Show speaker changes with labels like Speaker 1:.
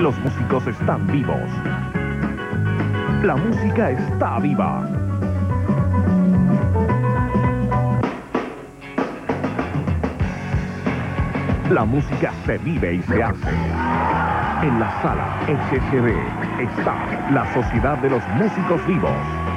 Speaker 1: Los músicos están vivos. La música está viva. La música se vive y se hace. En la sala SSD está la Sociedad de los Músicos Vivos